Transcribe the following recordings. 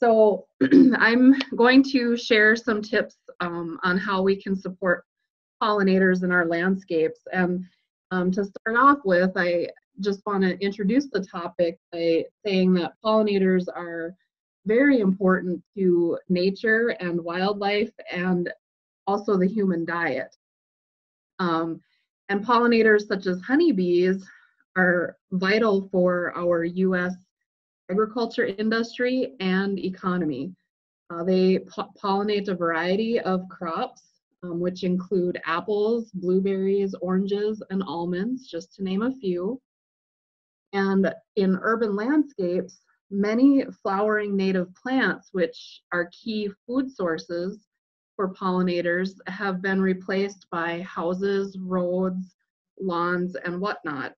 So I'm going to share some tips um, on how we can support pollinators in our landscapes. And um, to start off with, I just want to introduce the topic by saying that pollinators are very important to nature and wildlife and also the human diet. Um, and pollinators such as honeybees are vital for our U.S. agriculture industry and economy. Uh, they po pollinate a variety of crops, um, which include apples, blueberries, oranges, and almonds, just to name a few. And in urban landscapes, many flowering native plants, which are key food sources for pollinators, have been replaced by houses, roads, lawns, and whatnot.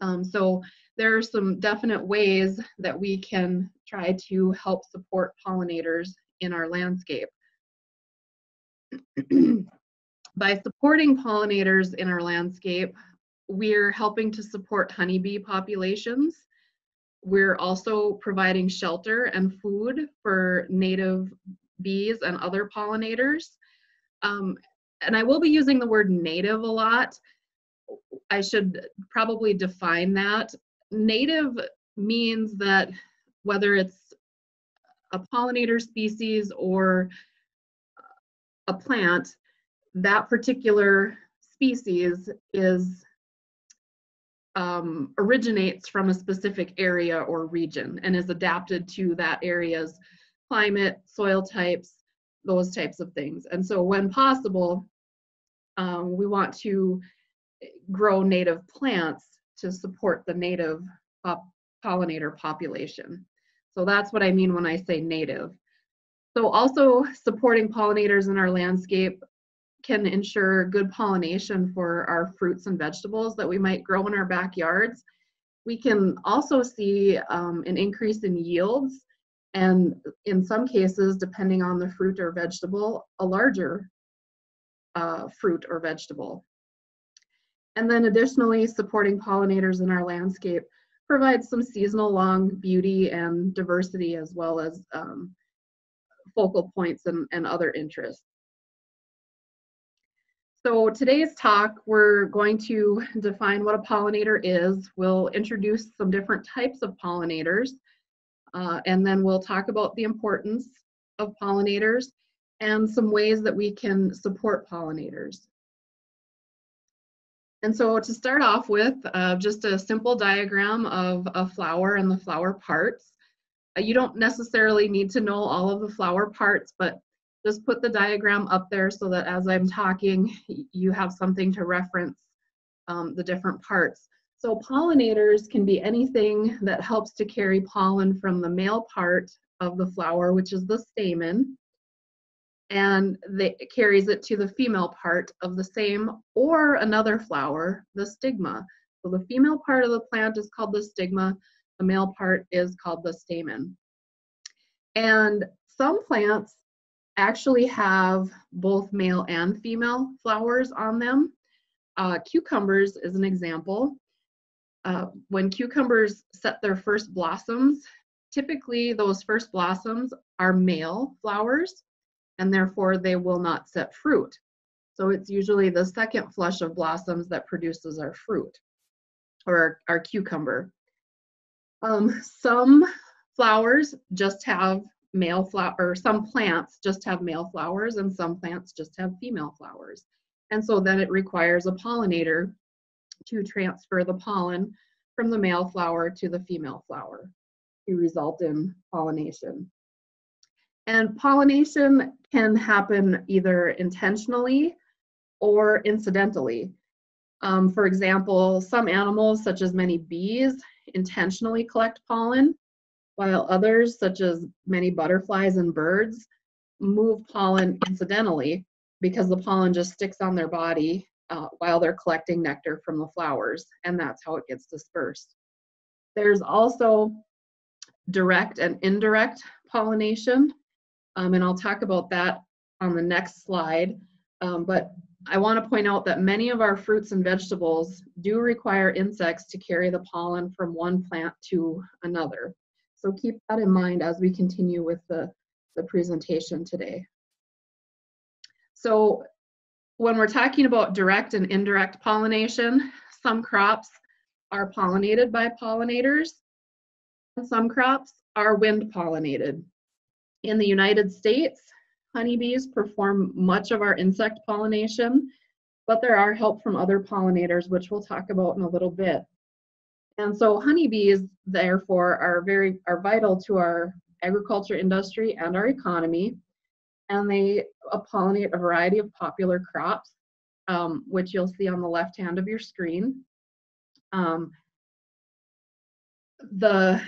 Um, so there are some definite ways that we can try to help support pollinators in our landscape. By supporting pollinators in our landscape, we're helping to support honeybee populations. We're also providing shelter and food for native bees and other pollinators. Um, and I will be using the word native a lot. I should probably define that. Native means that whether it's a pollinator species or a plant, that particular species is um, originates from a specific area or region and is adapted to that area's climate, soil types, those types of things. And so when possible, um, we want to grow native plants to support the native pop pollinator population. So that's what I mean when I say native. So also supporting pollinators in our landscape can ensure good pollination for our fruits and vegetables that we might grow in our backyards. We can also see um, an increase in yields and in some cases, depending on the fruit or vegetable, a larger uh, fruit or vegetable. And then additionally, supporting pollinators in our landscape provides some seasonal long beauty and diversity as well as um, focal points and, and other interests. So today's talk, we're going to define what a pollinator is. We'll introduce some different types of pollinators, uh, and then we'll talk about the importance of pollinators and some ways that we can support pollinators. And so to start off with, uh, just a simple diagram of a flower and the flower parts. Uh, you don't necessarily need to know all of the flower parts, but just put the diagram up there so that as I'm talking, you have something to reference um, the different parts. So pollinators can be anything that helps to carry pollen from the male part of the flower, which is the stamen, and it carries it to the female part of the same or another flower, the stigma. So the female part of the plant is called the stigma, the male part is called the stamen. And some plants actually have both male and female flowers on them. Uh, cucumbers is an example. Uh, when cucumbers set their first blossoms, typically those first blossoms are male flowers and therefore they will not set fruit. So it's usually the second flush of blossoms that produces our fruit or our, our cucumber. Um, some flowers just have male flower, or some plants just have male flowers and some plants just have female flowers. And so then it requires a pollinator to transfer the pollen from the male flower to the female flower to result in pollination. And pollination can happen either intentionally or incidentally. Um, for example, some animals, such as many bees, intentionally collect pollen, while others, such as many butterflies and birds, move pollen incidentally because the pollen just sticks on their body uh, while they're collecting nectar from the flowers, and that's how it gets dispersed. There's also direct and indirect pollination, um, and I'll talk about that on the next slide. Um, but I want to point out that many of our fruits and vegetables do require insects to carry the pollen from one plant to another. So keep that in mind as we continue with the, the presentation today. So when we're talking about direct and indirect pollination, some crops are pollinated by pollinators, and some crops are wind pollinated. In the United States, honeybees perform much of our insect pollination, but there are help from other pollinators, which we'll talk about in a little bit. And so honeybees, therefore, are very are vital to our agriculture industry and our economy. And they pollinate a variety of popular crops, um, which you'll see on the left hand of your screen. Um, the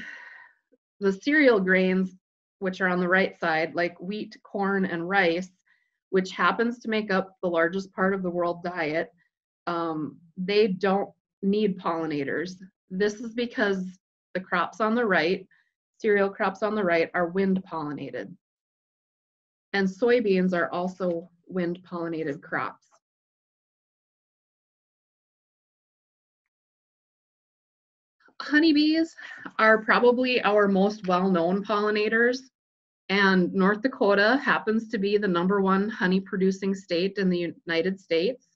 the cereal grains, which are on the right side, like wheat, corn, and rice, which happens to make up the largest part of the world diet, um, they don't need pollinators. This is because the crops on the right, cereal crops on the right, are wind pollinated. And soybeans are also wind pollinated crops. Honeybees are probably our most well-known pollinators and North Dakota happens to be the number one honey producing state in the United States.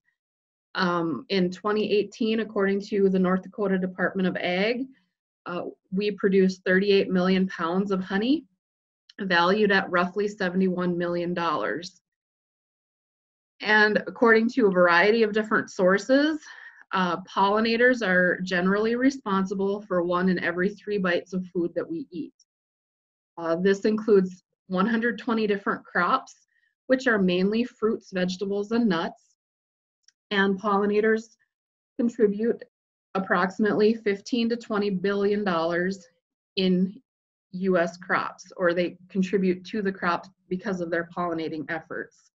Um, in 2018, according to the North Dakota Department of Ag, uh, we produced 38 million pounds of honey, valued at roughly $71 million. And according to a variety of different sources, uh, pollinators are generally responsible for one in every three bites of food that we eat. Uh, this includes 120 different crops, which are mainly fruits, vegetables, and nuts and pollinators contribute approximately 15 to 20 billion dollars in US crops or they contribute to the crops because of their pollinating efforts.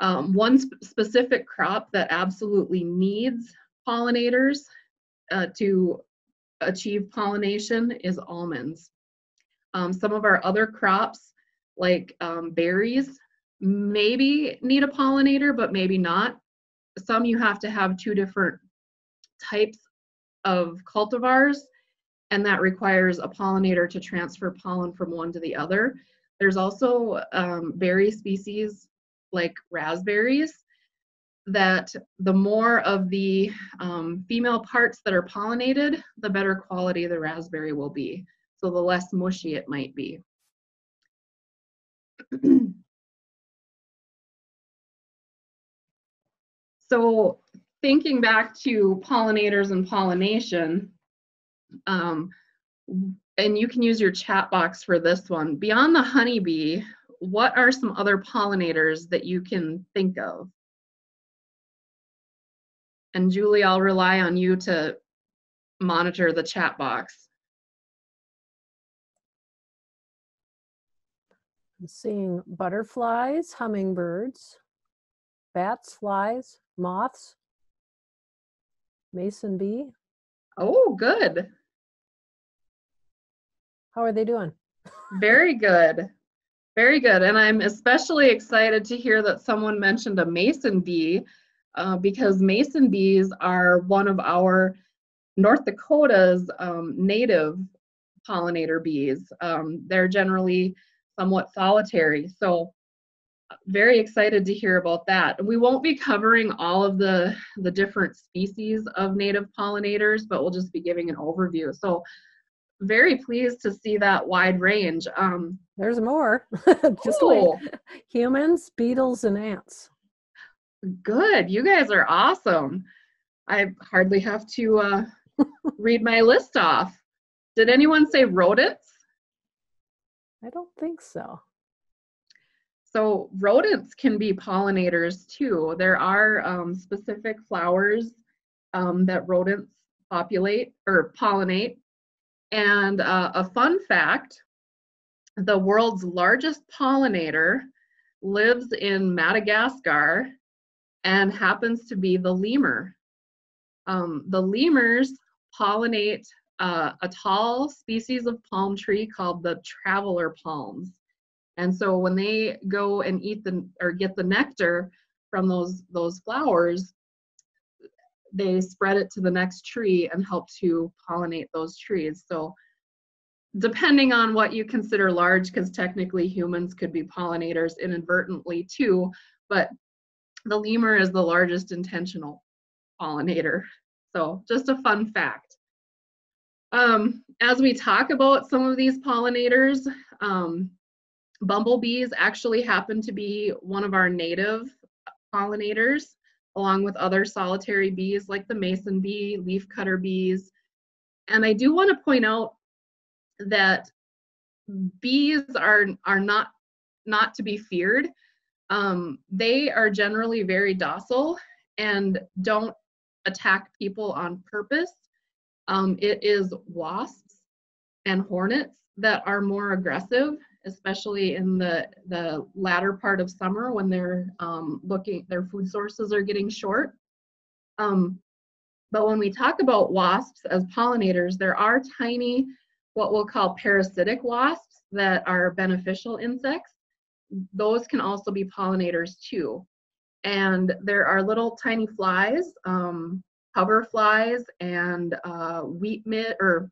Um, one sp specific crop that absolutely needs pollinators uh, to achieve pollination is almonds. Um, some of our other crops like um, berries maybe need a pollinator but maybe not some you have to have two different types of cultivars and that requires a pollinator to transfer pollen from one to the other. There's also um, berry species like raspberries that the more of the um, female parts that are pollinated, the better quality the raspberry will be. So the less mushy it might be. So thinking back to pollinators and pollination, um, and you can use your chat box for this one. Beyond the honeybee, what are some other pollinators that you can think of? And Julie, I'll rely on you to monitor the chat box. I'm seeing butterflies, hummingbirds, bats, flies, moths, mason bee. Oh, good. How are they doing? Very good. Very good. And I'm especially excited to hear that someone mentioned a mason bee uh, because mason bees are one of our North Dakota's um, native pollinator bees. Um, they're generally somewhat solitary. So very excited to hear about that. We won't be covering all of the, the different species of native pollinators, but we'll just be giving an overview. So very pleased to see that wide range. Um, There's more. just cool. wait. Humans, beetles, and ants. Good. You guys are awesome. I hardly have to uh, read my list off. Did anyone say rodents? I don't think so. So rodents can be pollinators too. There are um, specific flowers um, that rodents populate or pollinate. And uh, a fun fact, the world's largest pollinator lives in Madagascar and happens to be the lemur. Um, the lemurs pollinate uh, a tall species of palm tree called the traveler palms. And so when they go and eat the or get the nectar from those those flowers, they spread it to the next tree and help to pollinate those trees. So depending on what you consider large, because technically humans could be pollinators inadvertently too, but the lemur is the largest intentional pollinator. So just a fun fact. Um, as we talk about some of these pollinators, um, bumblebees actually happen to be one of our native pollinators, along with other solitary bees like the mason bee, leafcutter bees. And I do want to point out that bees are, are not, not to be feared. Um, they are generally very docile and don't attack people on purpose. Um, it is wasps and hornets that are more aggressive, especially in the, the latter part of summer when they're um, looking, their food sources are getting short. Um, but when we talk about wasps as pollinators, there are tiny, what we'll call parasitic wasps that are beneficial insects. Those can also be pollinators too. And there are little tiny flies, um, hover flies and uh, wheat mid or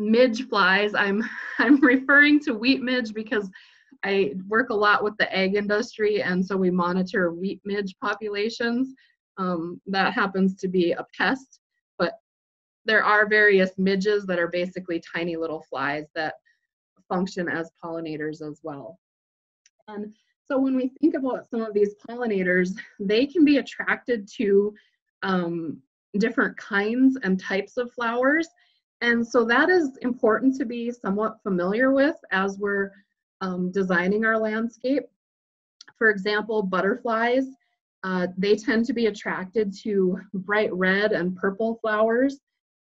midge flies. I'm I'm referring to wheat midge because I work a lot with the ag industry, and so we monitor wheat midge populations. Um, that happens to be a pest, but there are various midges that are basically tiny little flies that function as pollinators as well. And so when we think about some of these pollinators, they can be attracted to um, different kinds and types of flowers. And so that is important to be somewhat familiar with as we're um, designing our landscape. For example, butterflies, uh, they tend to be attracted to bright red and purple flowers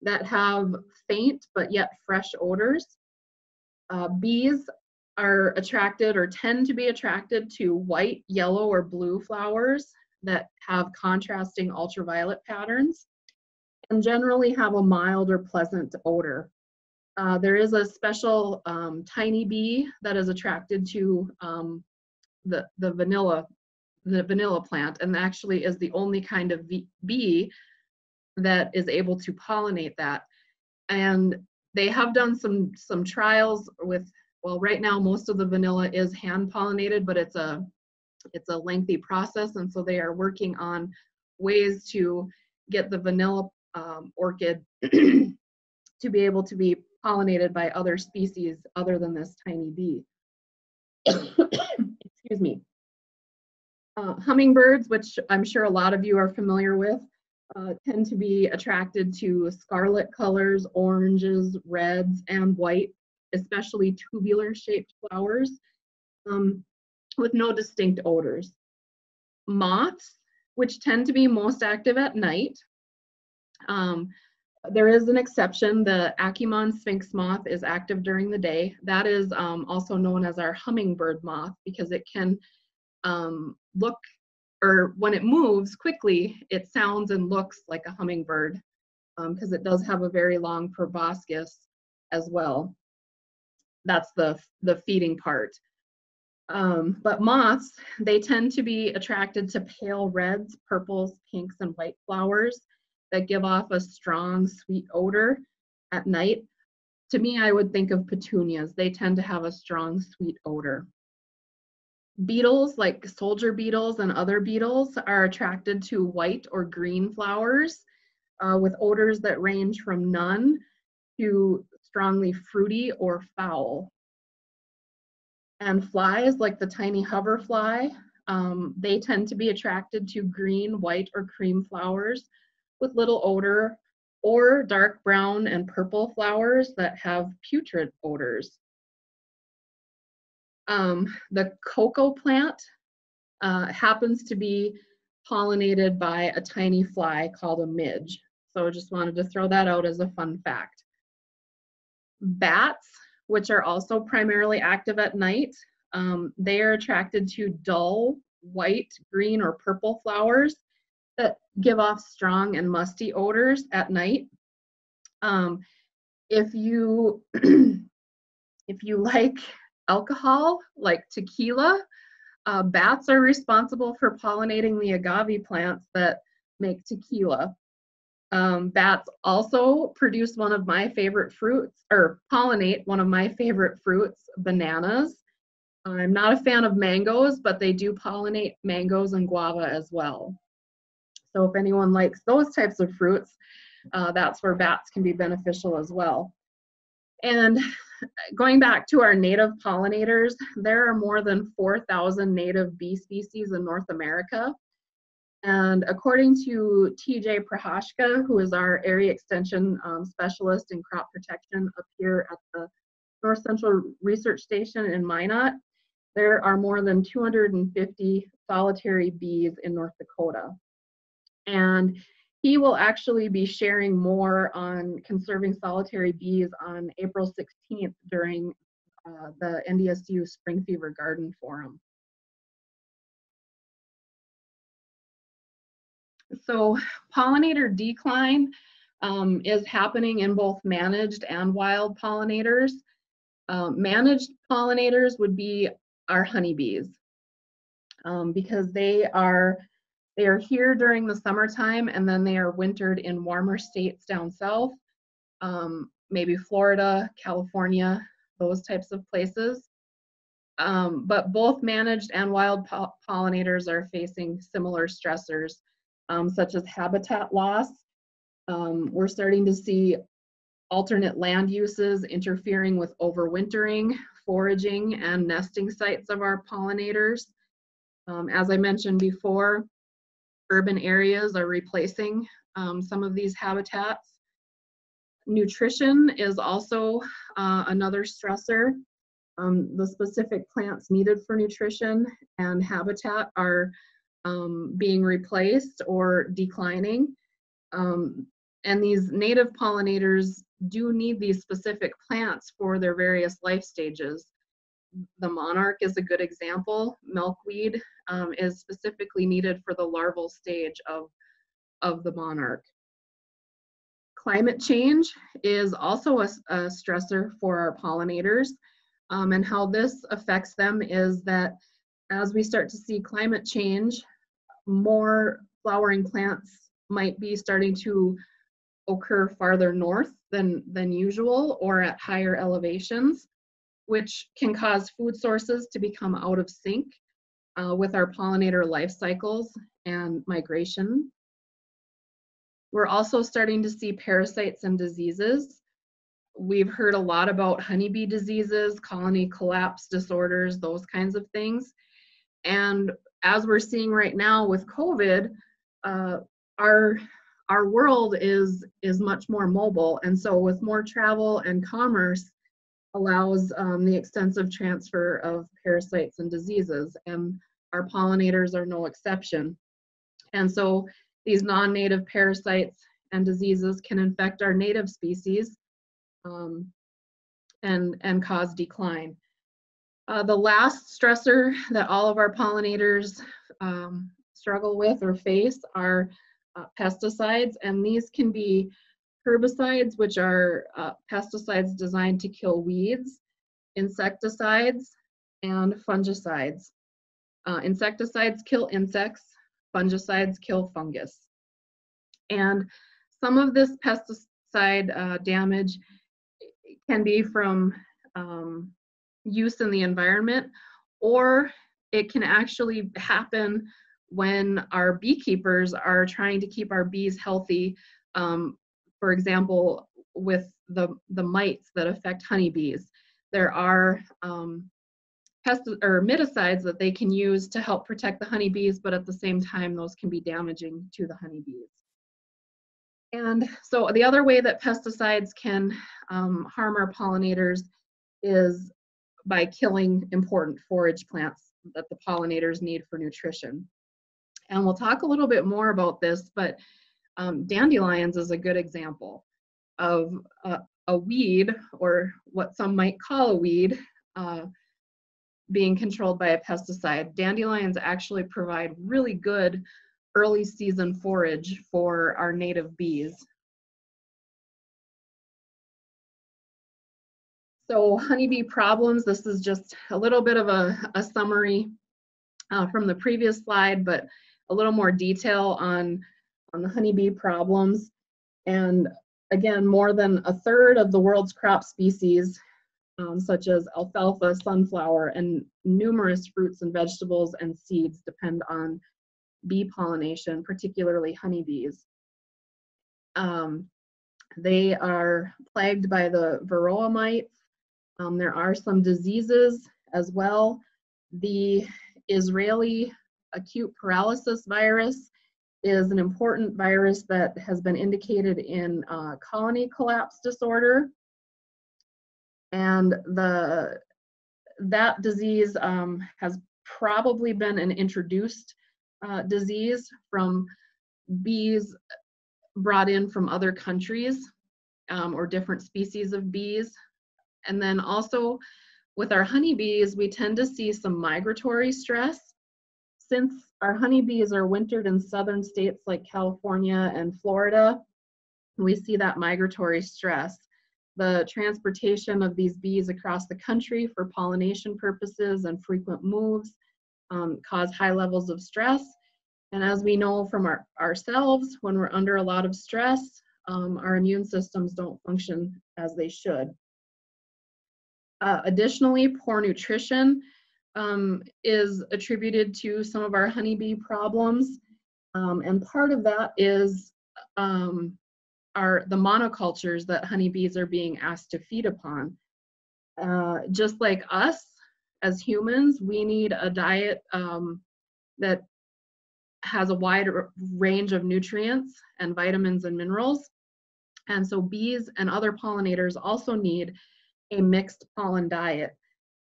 that have faint but yet fresh odors. Uh, bees are attracted or tend to be attracted to white, yellow, or blue flowers that have contrasting ultraviolet patterns and generally have a mild or pleasant odor. Uh, there is a special um, tiny bee that is attracted to um, the, the vanilla the vanilla plant and actually is the only kind of bee that is able to pollinate that. And they have done some some trials with well right now most of the vanilla is hand pollinated but it's a it's a lengthy process and so they are working on ways to get the vanilla um, orchid to be able to be pollinated by other species other than this tiny bee. Excuse me. Uh, hummingbirds, which I'm sure a lot of you are familiar with, uh, tend to be attracted to scarlet colors, oranges, reds, and white, especially tubular shaped flowers um, with no distinct odors. Moths, which tend to be most active at night. Um, there is an exception. The Achemon sphinx moth is active during the day. That is um, also known as our hummingbird moth because it can um, look or when it moves quickly, it sounds and looks like a hummingbird because um, it does have a very long proboscis as well. That's the, the feeding part. Um, but moths, they tend to be attracted to pale reds, purples, pinks, and white flowers that give off a strong, sweet odor at night. To me, I would think of petunias. They tend to have a strong, sweet odor. Beetles, like soldier beetles and other beetles, are attracted to white or green flowers uh, with odors that range from none to strongly fruity or foul. And flies, like the tiny hoverfly, um, they tend to be attracted to green, white, or cream flowers with little odor, or dark brown and purple flowers that have putrid odors. Um, the cocoa plant uh, happens to be pollinated by a tiny fly called a midge. So I just wanted to throw that out as a fun fact. Bats, which are also primarily active at night, um, they are attracted to dull white, green, or purple flowers that give off strong and musty odors at night. Um, if you if you like alcohol like tequila, Uh, bats are responsible for pollinating the agave plants that make tequila. Um, bats also produce one of my favorite fruits, or pollinate one of my favorite fruits, bananas. I'm not a fan of mangoes, but they do pollinate mangoes and guava as well. So if anyone likes those types of fruits, uh, that's where bats can be beneficial as well. And going back to our native pollinators, there are more than 4,000 native bee species in North America. And according to TJ Prochaska, who is our area extension um, specialist in crop protection up here at the North Central Research Station in Minot, there are more than 250 solitary bees in North Dakota. And he will actually be sharing more on conserving solitary bees on April 16th during uh, the NDSU Spring Fever Garden Forum. So pollinator decline um, is happening in both managed and wild pollinators. Um, managed pollinators would be our honeybees um, because they are they are here during the summertime and then they are wintered in warmer states down south, um, maybe Florida, California, those types of places. Um, but both managed and wild po pollinators are facing similar stressors, um, such as habitat loss. Um, we're starting to see alternate land uses interfering with overwintering, foraging, and nesting sites of our pollinators. Um, as I mentioned before, urban areas are replacing um, some of these habitats. Nutrition is also uh, another stressor. Um, the specific plants needed for nutrition and habitat are um, being replaced or declining. Um, and these native pollinators do need these specific plants for their various life stages the monarch is a good example. Milkweed um, is specifically needed for the larval stage of, of the monarch. Climate change is also a, a stressor for our pollinators um, and how this affects them is that as we start to see climate change, more flowering plants might be starting to occur farther north than, than usual or at higher elevations which can cause food sources to become out of sync uh, with our pollinator life cycles and migration. We're also starting to see parasites and diseases. We've heard a lot about honeybee diseases, colony collapse disorders, those kinds of things. And as we're seeing right now with COVID, uh, our our world is is much more mobile, and so with more travel and commerce, allows um, the extensive transfer of parasites and diseases, and our pollinators are no exception. And so these non-native parasites and diseases can infect our native species um, and, and cause decline. Uh, the last stressor that all of our pollinators um, struggle with or face are uh, pesticides, and these can be herbicides, which are uh, pesticides designed to kill weeds, insecticides, and fungicides. Uh, insecticides kill insects, fungicides kill fungus. And some of this pesticide uh, damage can be from um, use in the environment, or it can actually happen when our beekeepers are trying to keep our bees healthy um, for example, with the, the mites that affect honeybees, there are um, pest or miticides that they can use to help protect the honeybees, but at the same time, those can be damaging to the honeybees. And so the other way that pesticides can um, harm our pollinators is by killing important forage plants that the pollinators need for nutrition. And we'll talk a little bit more about this, but um, dandelions is a good example of a, a, weed, or what some might call a weed, uh, being controlled by a pesticide. Dandelions actually provide really good early season forage for our native bees. So honeybee problems, this is just a little bit of a, a summary uh, from the previous slide, but a little more detail on, on the honeybee problems. And again, more than a third of the world's crop species, um, such as alfalfa, sunflower, and numerous fruits and vegetables and seeds depend on bee pollination, particularly honeybees. Um, they are plagued by the varroa mites. Um, there are some diseases as well. The Israeli acute paralysis virus is an important virus that has been indicated in uh, colony collapse disorder. And the that disease um, has probably been an introduced uh, disease from bees brought in from other countries um, or different species of bees. And then also with our honeybees, we tend to see some migratory stress. Since our honeybees are wintered in southern states like California and Florida, we see that migratory stress. The transportation of these bees across the country for pollination purposes and frequent moves um, cause high levels of stress. And as we know from our, ourselves, when we're under a lot of stress, um, our immune systems don't function as they should. Uh, additionally, poor nutrition um, is attributed to some of our honeybee problems. Um, and part of that is um, our, the monocultures that honeybees are being asked to feed upon. Uh, just like us as humans, we need a diet um, that has a wide range of nutrients and vitamins and minerals. And so bees and other pollinators also need a mixed pollen diet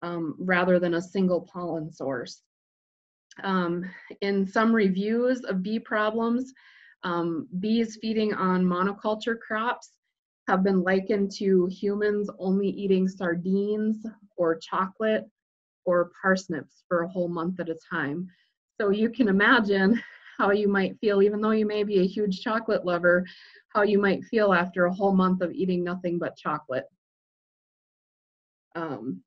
um, rather than a single pollen source. Um, in some reviews of bee problems, um, bees feeding on monoculture crops have been likened to humans only eating sardines or chocolate or parsnips for a whole month at a time. So you can imagine how you might feel, even though you may be a huge chocolate lover, how you might feel after a whole month of eating nothing but chocolate. Um,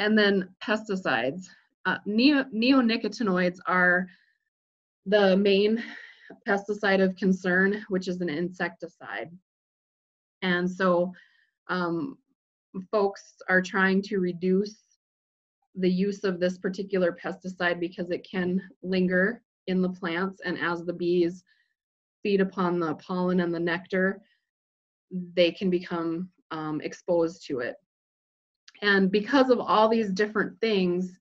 and then pesticides. Uh, neo, neonicotinoids are the main pesticide of concern, which is an insecticide. And so um, folks are trying to reduce the use of this particular pesticide because it can linger in the plants and as the bees feed upon the pollen and the nectar, they can become um, exposed to it. And because of all these different things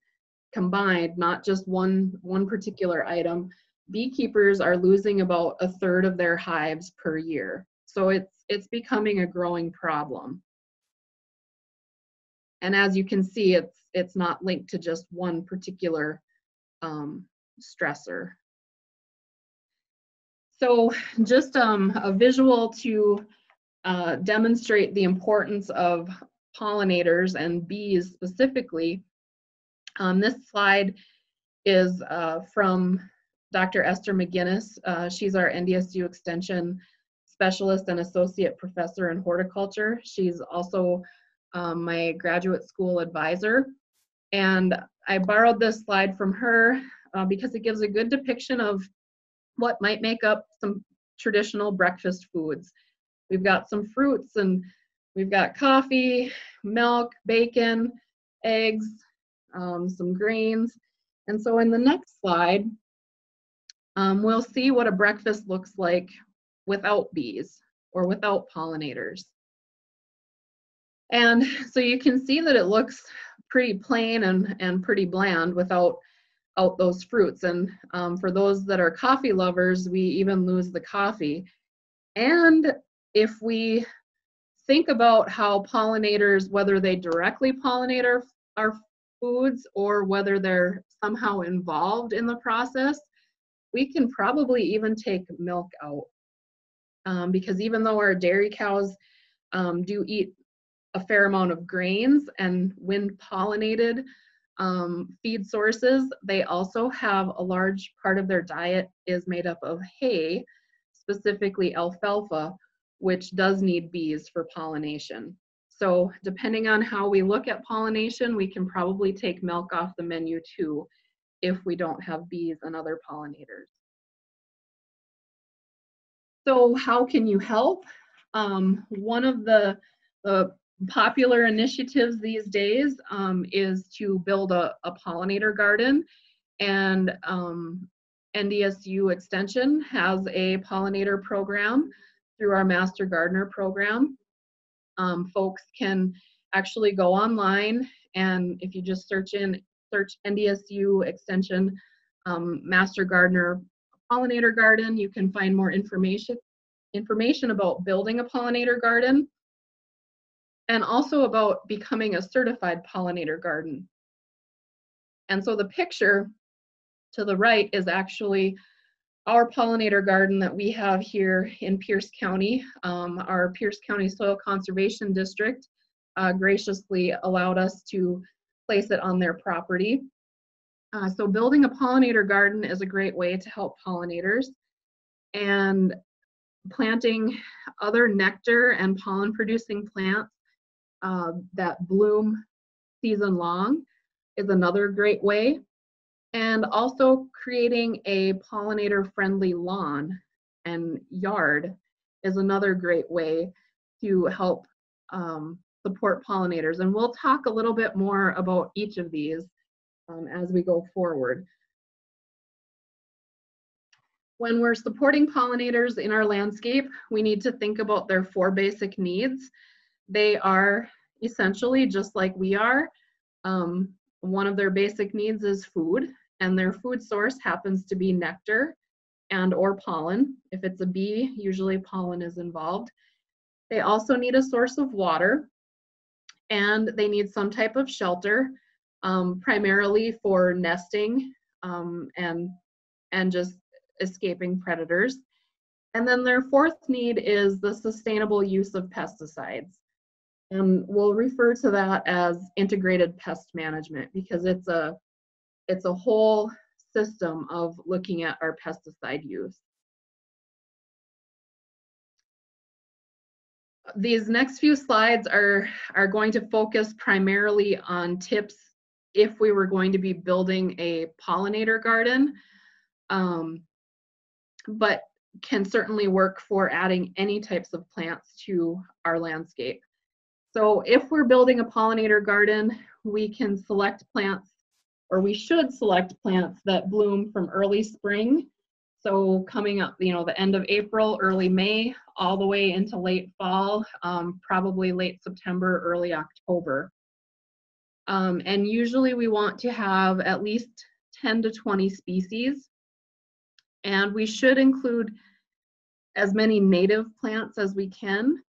combined, not just one, one particular item, beekeepers are losing about a third of their hives per year. So it's, it's becoming a growing problem. And as you can see, it's, it's not linked to just one particular um, stressor. So just um, a visual to uh, demonstrate the importance of pollinators and bees specifically. Um, this slide is uh, from Dr. Esther McGinnis. Uh, she's our NDSU Extension Specialist and Associate Professor in Horticulture. She's also um, my graduate school advisor. And I borrowed this slide from her uh, because it gives a good depiction of what might make up some traditional breakfast foods. We've got some fruits and we've got coffee, milk, bacon, eggs, um, some grains. And so in the next slide, um, we'll see what a breakfast looks like without bees or without pollinators. And so you can see that it looks pretty plain and, and pretty bland without out those fruits. And um, for those that are coffee lovers, we even lose the coffee. And if we think about how pollinators, whether they directly pollinate our, our foods or whether they're somehow involved in the process, we can probably even take milk out. Um, because even though our dairy cows um, do eat a fair amount of grains and wind pollinated um, feed sources, they also have a large part of their diet is made up of hay, specifically alfalfa, which does need bees for pollination. So depending on how we look at pollination, we can probably take milk off the menu too. if we don't have bees and other pollinators. So how can you help? Um, one of the, the popular initiatives these days um, is to build a, a pollinator garden and um, NDSU Extension has a pollinator program through our Master Gardener program. Um, folks can actually go online and if you just search in search NDSU Extension um, Master Gardener Pollinator Garden, you can find more information information about building a pollinator garden and also about becoming a certified pollinator garden. And so the picture to the right is actually our pollinator garden that we have here in Pierce County. Um, our Pierce County Soil Conservation District uh, graciously allowed us to place it on their property. Uh, so building a pollinator garden is a great way to help pollinators. And planting other nectar and pollen producing plants uh, that bloom season long is another great way and also creating a pollinator friendly lawn and yard is another great way to help um, support pollinators. And we'll talk a little bit more about each of these um, as we go forward. When we're supporting pollinators in our landscape, we need to think about their four basic needs. They are essentially just like we are. Um, one of their basic needs is food and their food source happens to be nectar and or pollen. If it's a bee, usually pollen is involved. They also need a source of water and they need some type of shelter, um, primarily for nesting um, and, and just escaping predators. And then their fourth need is the sustainable use of pesticides. And we'll refer to that as integrated pest management because it's a it's a whole system of looking at our pesticide use. These next few slides are, are going to focus primarily on tips if we were going to be building a pollinator garden, um, but can certainly work for adding any types of plants to our landscape. So if we're building a pollinator garden, we can select plants or we should select plants that bloom from early spring. So coming up, you know, the end of April, early May, all the way into late fall, um, probably late September, early October. Um, and usually we want to have at least 10 to 20 species. And we should include as many native plants as we can.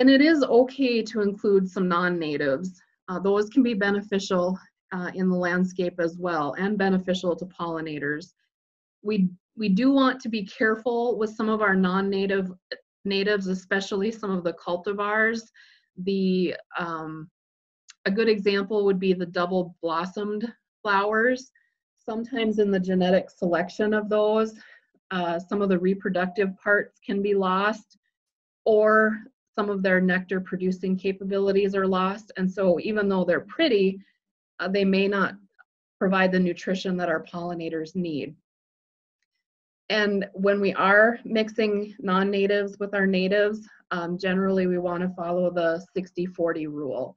And it is okay to include some non-natives. Uh, those can be beneficial uh, in the landscape as well and beneficial to pollinators. We, we do want to be careful with some of our non-native natives, especially some of the cultivars. The, um, a good example would be the double blossomed flowers. Sometimes in the genetic selection of those, uh, some of the reproductive parts can be lost or some of their nectar producing capabilities are lost. And so even though they're pretty, uh, they may not provide the nutrition that our pollinators need. And when we are mixing non-natives with our natives, um, generally we want to follow the 60-40 rule.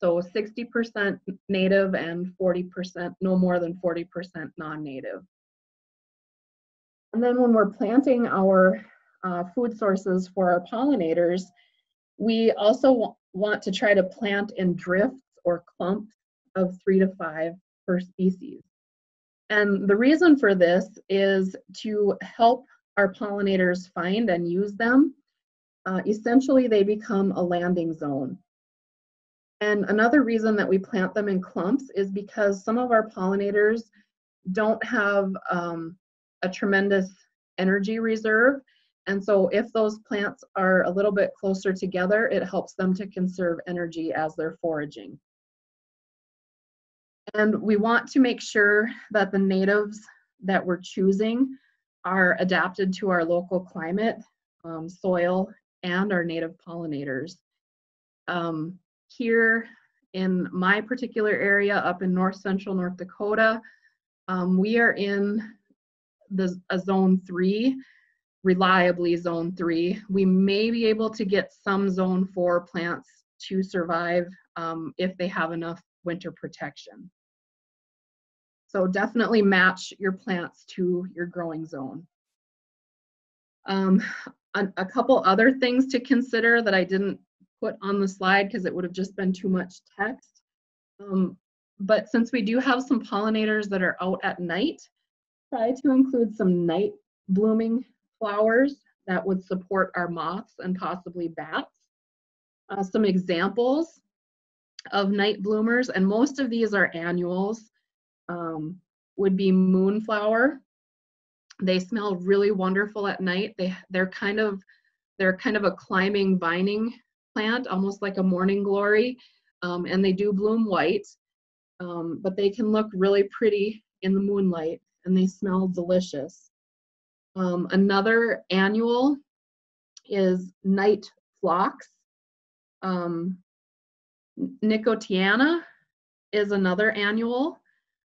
So 60% native and 40%, no more than 40% non-native. And then when we're planting our uh, food sources for our pollinators, we also want to try to plant in drifts or clumps of three to five per species. And the reason for this is to help our pollinators find and use them. Uh, essentially, they become a landing zone. And another reason that we plant them in clumps is because some of our pollinators don't have um, a tremendous energy reserve. And so if those plants are a little bit closer together, it helps them to conserve energy as they're foraging. And we want to make sure that the natives that we're choosing are adapted to our local climate, um, soil, and our native pollinators. Um, here in my particular area up in north central North Dakota, Um, we are in the a zone three, reliably zone three. We may be able to get some zone four plants to survive um, if they have enough winter protection. So definitely match your plants to your growing zone. Um, a, a couple other things to consider that I didn't put on the slide because it would have just been too much text. Um, but since we do have some pollinators that are out at night, try to include some night blooming flowers that would support our moths and possibly bats. Uh, some examples of night bloomers, and most of these are annuals, um, would be moonflower. They smell really wonderful at night. They they're kind of they're kind of a climbing vining plant, almost like a morning glory, um, and they do bloom white, um, but they can look really pretty in the moonlight, and they smell delicious. Um, another annual is night phlox. Um, Nicotiana is another annual.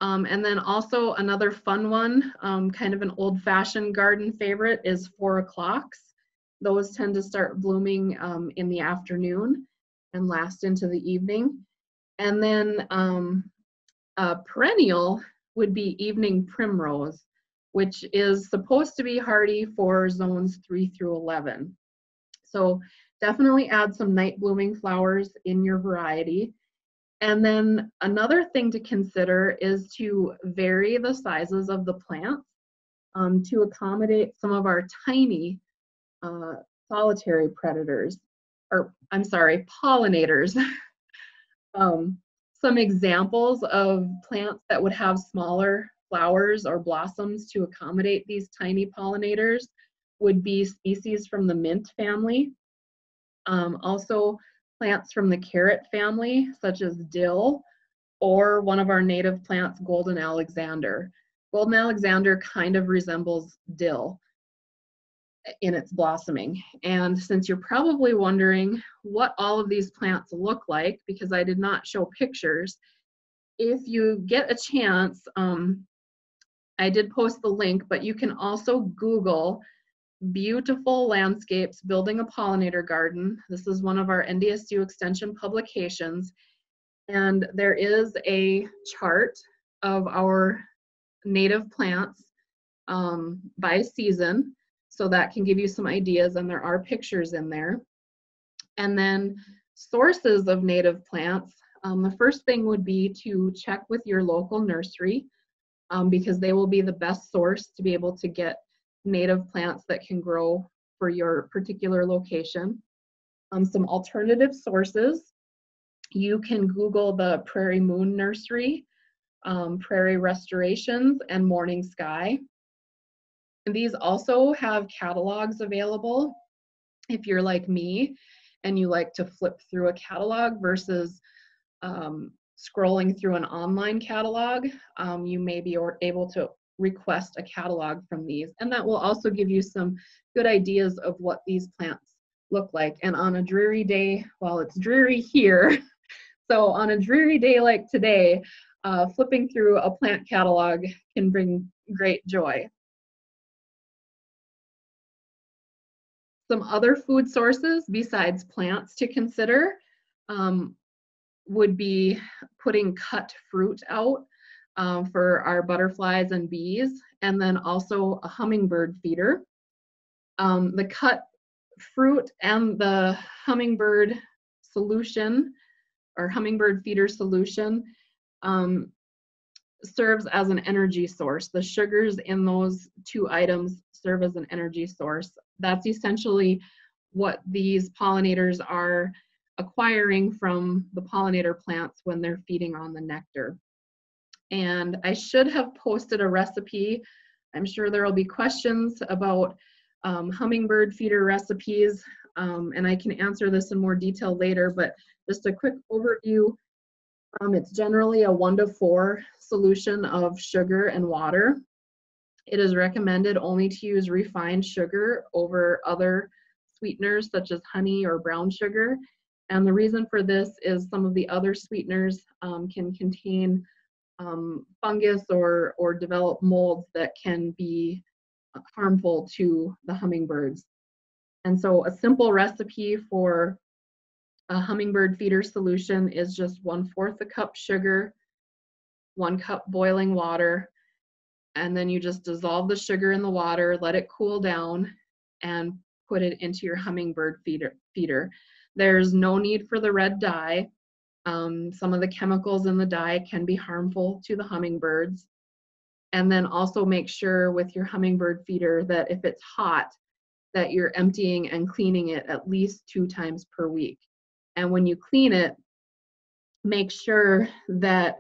Um, and then also another fun one, um, kind of an old fashioned garden favorite is four o'clocks. Those tend to start blooming um, in the afternoon and last into the evening. And then um, a perennial would be evening primrose, which is supposed to be hardy for zones 3 through 11. So definitely add some night blooming flowers in your variety. And then another thing to consider is to vary the sizes of the plants um, to accommodate some of our tiny uh, solitary predators, or I'm sorry, pollinators. um, some examples of plants that would have smaller flowers or blossoms to accommodate these tiny pollinators would be species from the mint family. Um, also, plants from the carrot family, such as dill, or one of our native plants, golden alexander. Golden alexander kind of resembles dill in its blossoming. And since you're probably wondering what all of these plants look like, because I did not show pictures, if you get a chance, um, I did post the link, but you can also Google beautiful landscapes building a pollinator garden. This is one of our NDSU extension publications. And there is a chart of our native plants um, by season. So that can give you some ideas and there are pictures in there. And then sources of native plants. Um, the first thing would be to check with your local nursery um, because they will be the best source to be able to get native plants that can grow for your particular location. Um, some alternative sources. You can Google the Prairie Moon Nursery, um, Prairie Restorations, and Morning Sky. And these also have catalogs available if you're like me and you like to flip through a catalog versus um, scrolling through an online catalog, um, you may be able to request a catalog from these. And that will also give you some good ideas of what these plants look like. And on a dreary day, while it's dreary here, so on a dreary day like today, uh, flipping through a plant catalog can bring great joy. Some other food sources besides plants to consider um, would be putting cut fruit out um, for our butterflies and bees, and then also a hummingbird feeder. Um, the cut fruit and the hummingbird solution or hummingbird feeder solution um, serves as an energy source. The sugars in those two items serve as an energy source. That's essentially what these pollinators are acquiring from the pollinator plants when they're feeding on the nectar. And I should have posted a recipe. I'm sure there will be questions about um, hummingbird feeder recipes, um, and I can answer this in more detail later, but just a quick overview. Um, it's generally a one to four solution of sugar and water. It is recommended only to use refined sugar over other sweeteners such as honey or brown sugar. And the reason for this is some of the other sweeteners um, can contain um, fungus or, or develop molds that can be harmful to the hummingbirds. And so a simple recipe for a hummingbird feeder solution is just one fourth a cup sugar, one cup boiling water, and then you just dissolve the sugar in the water, let it cool down, and put it into your hummingbird feeder. feeder. There's no need for the red dye. Um, some of the chemicals in the dye can be harmful to the hummingbirds. And then also make sure with your hummingbird feeder that if it's hot, that you're emptying and cleaning it at least two times per week. And when you clean it, make sure that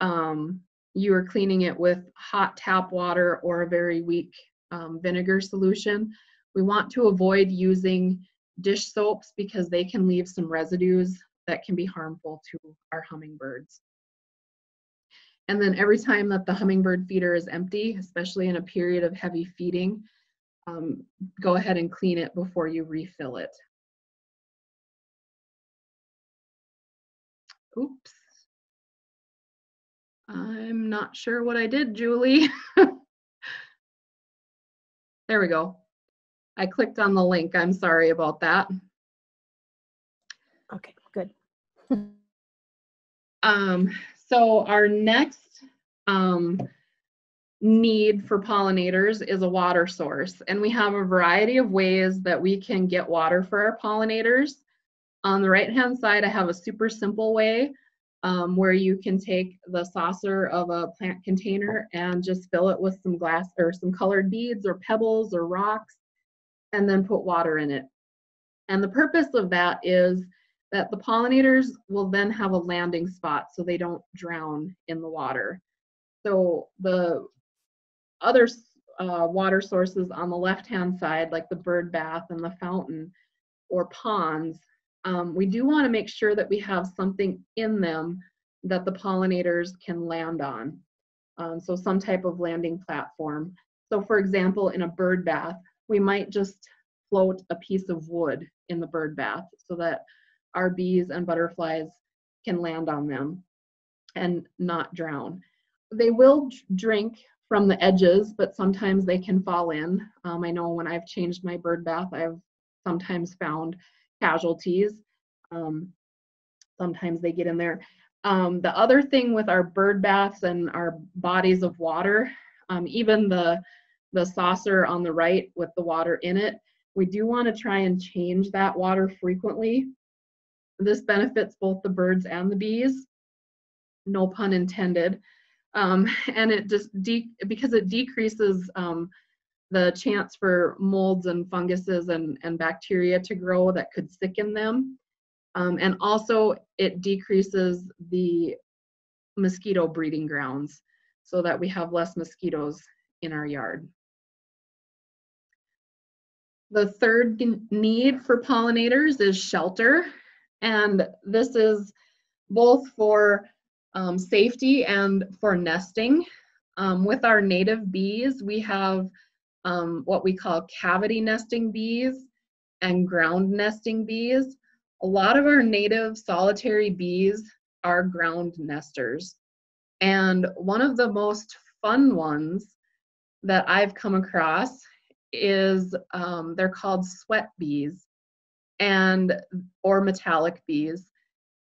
um, you are cleaning it with hot tap water or a very weak um, vinegar solution. We want to avoid using dish soaps because they can leave some residues that can be harmful to our hummingbirds. And then every time that the hummingbird feeder is empty, especially in a period of heavy feeding, um, go ahead and clean it before you refill it. Oops. I'm not sure what I did, Julie. there we go. I clicked on the link. I'm sorry about that. Okay, good. um, so our next um, need for pollinators is a water source. And we have a variety of ways that we can get water for our pollinators. On the right hand side, I have a super simple way um, where you can take the saucer of a plant container and just fill it with some glass or some colored beads or pebbles or rocks and then put water in it. And the purpose of that is that the pollinators will then have a landing spot so they don't drown in the water. So the other uh, water sources on the left-hand side, like the bird bath and the fountain or ponds, um, we do want to make sure that we have something in them that the pollinators can land on. Um, so some type of landing platform. So for example, in a bird bath, we might just float a piece of wood in the bird bath so that our bees and butterflies can land on them and not drown. They will drink from the edges, but sometimes they can fall in. Um, I know when I've changed my bird bath, I've sometimes found casualties. Um, sometimes they get in there. Um, the other thing with our bird baths and our bodies of water, um, even the, the saucer on the right with the water in it, we do want to try and change that water frequently. This benefits both the birds and the bees, no pun intended. Um, and it just, because it decreases um, the chance for molds and funguses and, and bacteria to grow that could sicken them. Um, and also it decreases the mosquito breeding grounds so that we have less mosquitoes in our yard. The third need for pollinators is shelter. And this is both for um, safety and for nesting. Um, with our native bees, we have um, what we call cavity nesting bees and ground nesting bees. A lot of our native solitary bees are ground nesters. And one of the most fun ones that I've come across is um, they're called sweat bees and or metallic bees.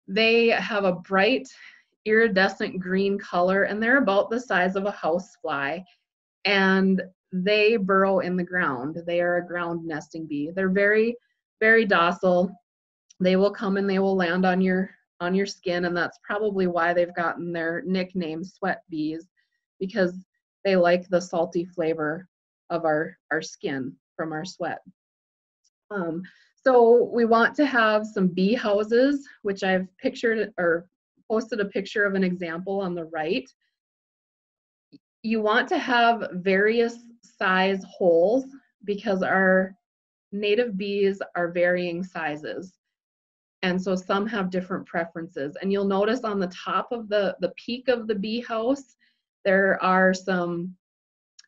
They have a bright iridescent green color and they're about the size of a housefly and they burrow in the ground. They are a ground nesting bee. They're very, very docile. They will come and they will land on your on your skin, and that's probably why they've gotten their nickname sweat bees, because they like the salty flavor of our, our skin from our sweat. Um, so we want to have some bee houses, which I've pictured or posted a picture of an example on the right. You want to have various size holes because our native bees are varying sizes. And so some have different preferences. And you'll notice on the top of the, the peak of the bee house, there are some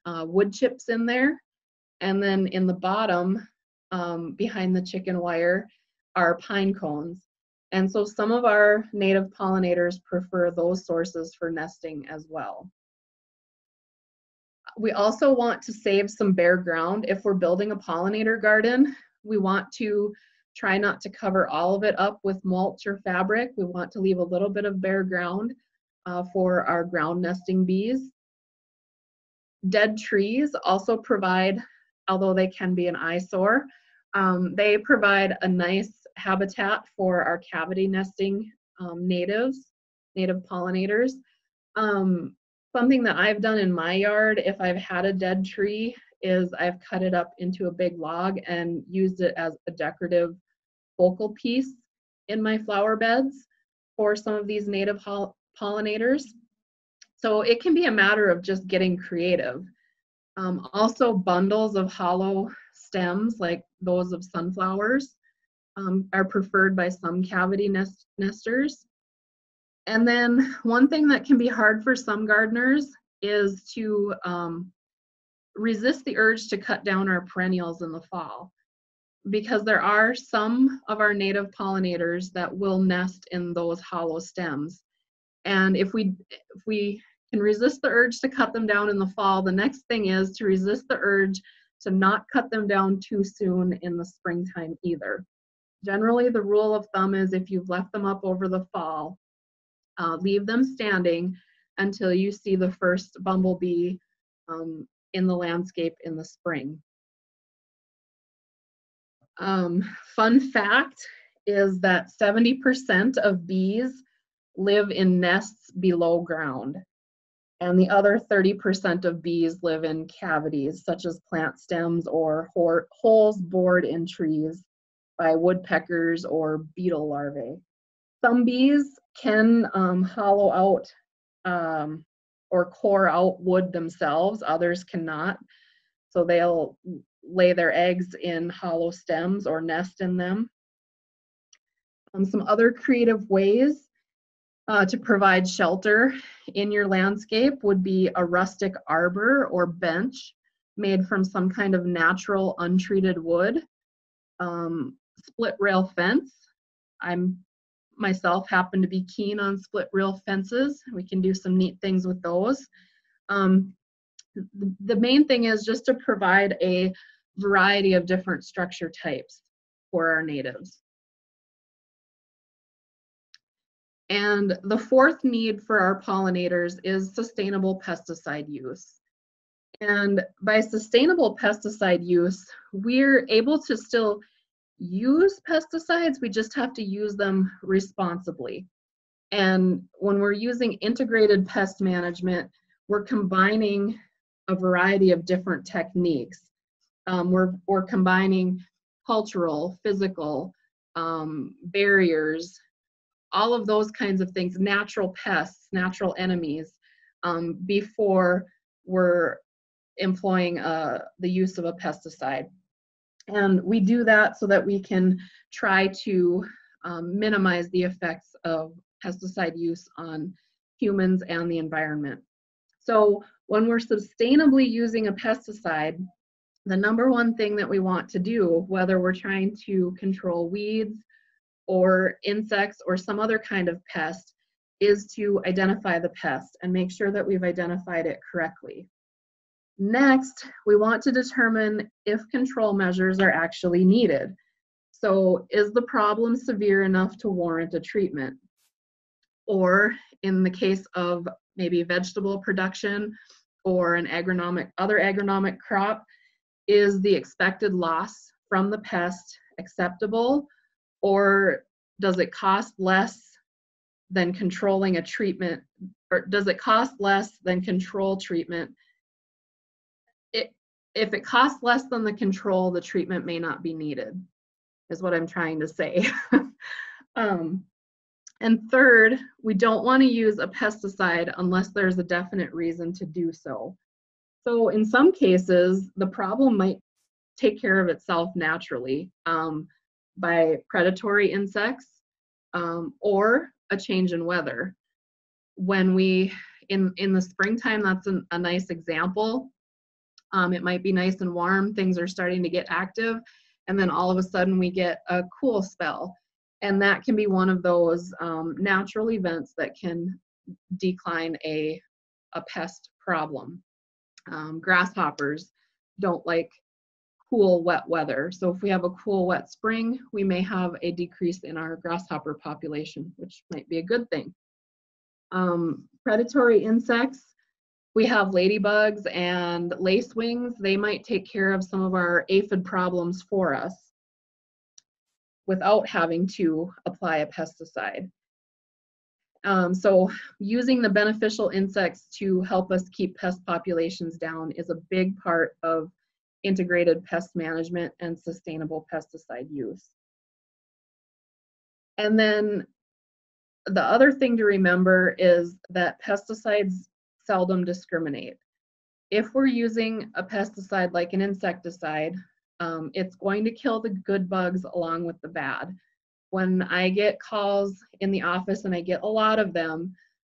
uh, wood chips in there. And then in the bottom, um, behind the chicken wire, are pine cones. And so some of our native pollinators prefer those sources for nesting as well. We also want to save some bare ground. If we're building a pollinator garden, we want to try not to cover all of it up with mulch or fabric. We want to leave a little bit of bare ground uh, for our ground nesting bees. Dead trees also provide, although they can be an eyesore, um, they provide a nice habitat for our cavity nesting um, natives, native pollinators. Um, something that I've done in my yard, if I've had a dead tree, is I've cut it up into a big log and used it as a decorative focal piece in my flower beds for some of these native pollinators. So it can be a matter of just getting creative. Um, also bundles of hollow stems like those of sunflowers um, are preferred by some cavity nest nesters. And then one thing that can be hard for some gardeners is to um, resist the urge to cut down our perennials in the fall because there are some of our native pollinators that will nest in those hollow stems. And if we, if we can resist the urge to cut them down in the fall, the next thing is to resist the urge to not cut them down too soon in the springtime either. Generally, the rule of thumb is if you've left them up over the fall, uh, leave them standing until you see the first bumblebee um, in the landscape in the spring. Um, fun fact is that 70% of bees live in nests below ground. And the other 30% of bees live in cavities, such as plant stems or holes bored in trees by woodpeckers or beetle larvae. Some bees can um, hollow out um, or core out wood themselves, others cannot. So they'll lay their eggs in hollow stems or nest in them. Um, some other creative ways uh, to provide shelter in your landscape would be a rustic arbor or bench made from some kind of natural untreated wood. Um, split rail fence. I'm myself happen to be keen on split rail fences. We can do some neat things with those. Um, the, the main thing is just to provide a variety of different structure types for our natives. And the fourth need for our pollinators is sustainable pesticide use. And by sustainable pesticide use, we're able to still use pesticides, we just have to use them responsibly. And when we're using integrated pest management, we're combining a variety of different techniques. Um, we're, we're combining cultural, physical, um, barriers, all of those kinds of things, natural pests, natural enemies, um, before we're employing uh, the use of a pesticide. And we do that so that we can try to um, minimize the effects of pesticide use on humans and the environment. So when we're sustainably using a pesticide, the number one thing that we want to do, whether we're trying to control weeds or insects or some other kind of pest, is to identify the pest and make sure that we've identified it correctly. Next, we want to determine if control measures are actually needed. So is the problem severe enough to warrant a treatment? Or in the case of maybe vegetable production or an agronomic, other agronomic crop, is the expected loss from the pest acceptable or does it cost less than controlling a treatment or does it cost less than control treatment if it costs less than the control, the treatment may not be needed, is what I'm trying to say. um, and third, we don't want to use a pesticide unless there's a definite reason to do so. So in some cases, the problem might take care of itself naturally um, by predatory insects um, or a change in weather. When we, in, in the springtime, that's an, a nice example. Um, it might be nice and warm, things are starting to get active, and then all of a sudden we get a cool spell. And that can be one of those um, natural events that can decline a, a pest problem. Um, grasshoppers don't like cool, wet weather. So if we have a cool, wet spring, we may have a decrease in our grasshopper population, which might be a good thing. Um, predatory insects, we have ladybugs and lacewings. They might take care of some of our aphid problems for us without having to apply a pesticide. Um, so using the beneficial insects to help us keep pest populations down is a big part of integrated pest management and sustainable pesticide use. And then the other thing to remember is that pesticides seldom discriminate. If we're using a pesticide like an insecticide, um, it's going to kill the good bugs along with the bad. When I get calls in the office and I get a lot of them,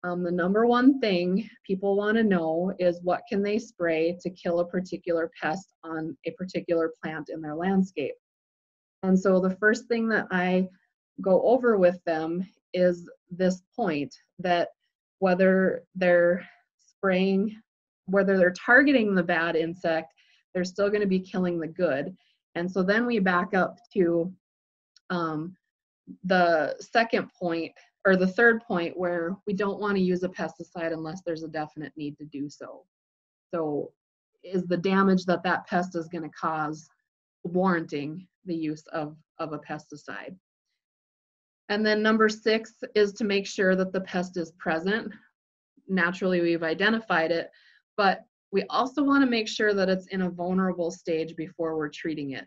um, the number one thing people want to know is what can they spray to kill a particular pest on a particular plant in their landscape. And so the first thing that I go over with them is this point that whether they're spraying, whether they're targeting the bad insect, they're still going to be killing the good. And so then we back up to um, the second point or the third point where we don't want to use a pesticide unless there's a definite need to do so. So is the damage that that pest is going to cause warranting the use of, of a pesticide. And then number six is to make sure that the pest is present. Naturally, we've identified it, but we also want to make sure that it's in a vulnerable stage before we're treating it.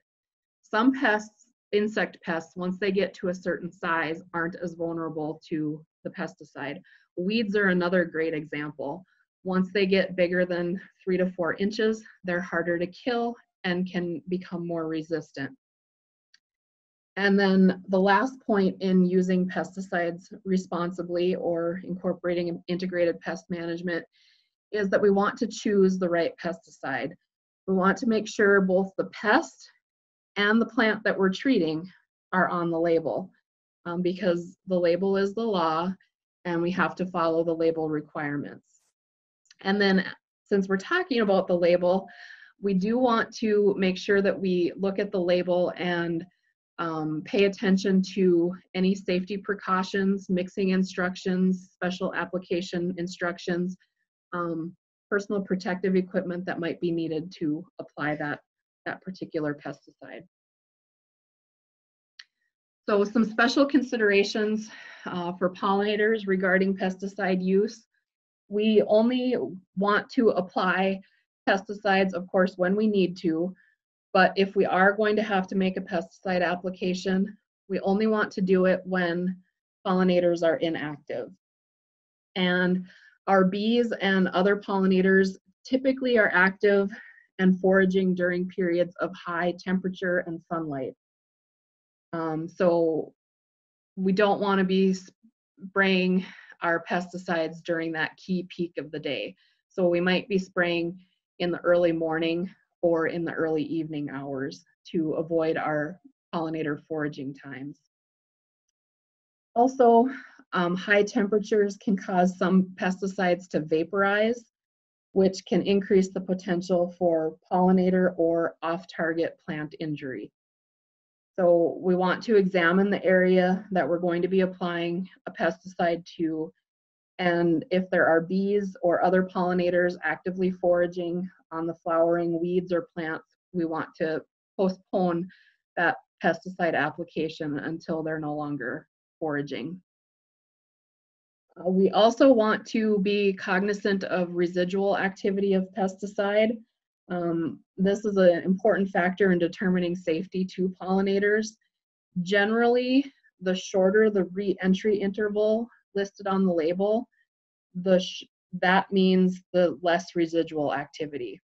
Some pests, insect pests, once they get to a certain size, aren't as vulnerable to the pesticide. Weeds are another great example. Once they get bigger than three to four inches, they're harder to kill and can become more resistant. And then the last point in using pesticides responsibly or incorporating integrated pest management is that we want to choose the right pesticide. We want to make sure both the pest and the plant that we're treating are on the label um, because the label is the law and we have to follow the label requirements. And then since we're talking about the label, we do want to make sure that we look at the label and um, pay attention to any safety precautions, mixing instructions, special application instructions, um, personal protective equipment that might be needed to apply that, that particular pesticide. So some special considerations uh, for pollinators regarding pesticide use. We only want to apply pesticides, of course, when we need to, but if we are going to have to make a pesticide application, we only want to do it when pollinators are inactive. And our bees and other pollinators typically are active and foraging during periods of high temperature and sunlight. Um, so we don't want to be spraying our pesticides during that key peak of the day. So we might be spraying in the early morning or in the early evening hours to avoid our pollinator foraging times. Also, um, high temperatures can cause some pesticides to vaporize, which can increase the potential for pollinator or off-target plant injury. So we want to examine the area that we're going to be applying a pesticide to and if there are bees or other pollinators actively foraging on the flowering weeds or plants, we want to postpone that pesticide application until they're no longer foraging. Uh, we also want to be cognizant of residual activity of pesticide. Um, this is an important factor in determining safety to pollinators. Generally, the shorter the re-entry interval listed on the label, the that means the less residual activity.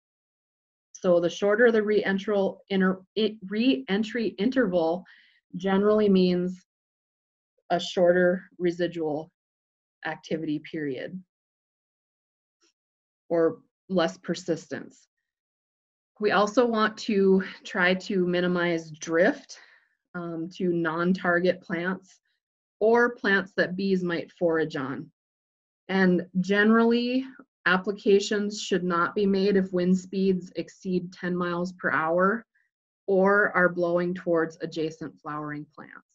So the shorter the re-entry re interval generally means a shorter residual activity period or less persistence. We also want to try to minimize drift um, to non-target plants or plants that bees might forage on. And generally, applications should not be made if wind speeds exceed 10 miles per hour or are blowing towards adjacent flowering plants.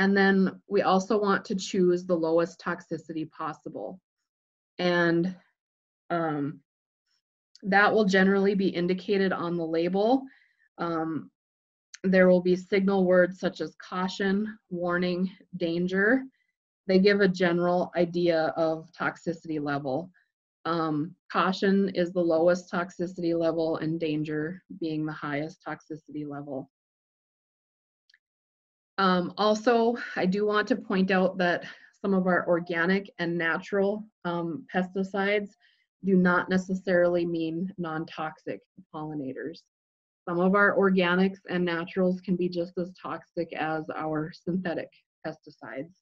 And then we also want to choose the lowest toxicity possible. And um, that will generally be indicated on the label. Um, there will be signal words such as caution, warning, danger. They give a general idea of toxicity level. Um, caution is the lowest toxicity level and danger being the highest toxicity level. Um, also, I do want to point out that some of our organic and natural um, pesticides do not necessarily mean non-toxic pollinators. Some of our organics and naturals can be just as toxic as our synthetic pesticides.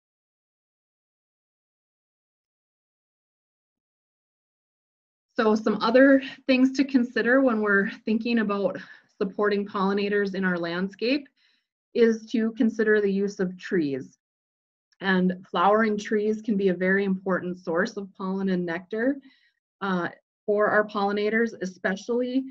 So some other things to consider when we're thinking about supporting pollinators in our landscape is to consider the use of trees. And flowering trees can be a very important source of pollen and nectar uh, for our pollinators, especially